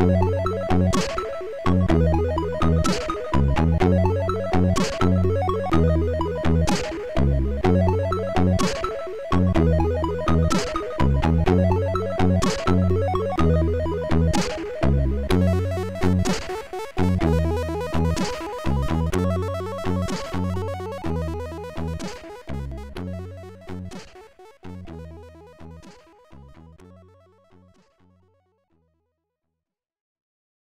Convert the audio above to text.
you